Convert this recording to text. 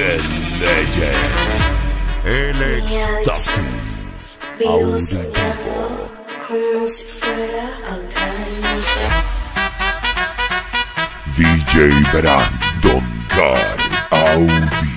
The Legend. El éxtasis auditivo. Como si fuera otra. DJ Brandon Car Audio.